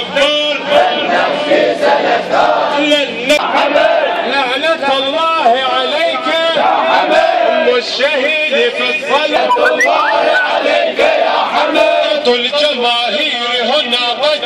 جبار لعنة الله عليك. يا أم الشهيد في الصلاة. الله عليك يا حمد الجماهير هنا قد